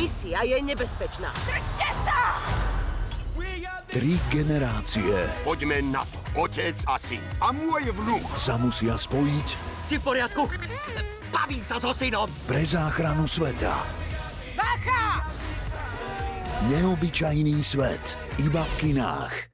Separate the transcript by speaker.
Speaker 1: Misia je nebezpečná.
Speaker 2: Držte sa!
Speaker 3: Tri generácie.
Speaker 4: Poďme na to. Otec a syn. A môj vnúk.
Speaker 3: Sa musia spojiť.
Speaker 5: Si v poriadku? Bavím sa so synom.
Speaker 3: Pre záchranu sveta.
Speaker 2: Bacha!
Speaker 3: Neobyčajný svet. Iba v kinách.